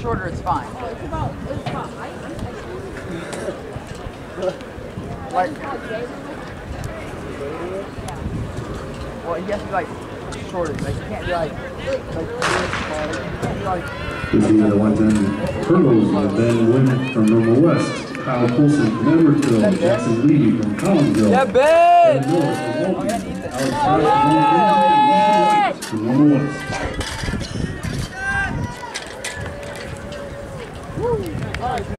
shorter, it's fine. Like, well, you have to be like shorter. Like, you can't be like, like this, or you can't be like. This is the 110 hurdles Ben Wynn from Normal West, Kyle Colson from Edwardsville, Jackson Lee from Collinsville. Yeah, Ben Ben! Norris from Walton, Alex from Normal West. Uh!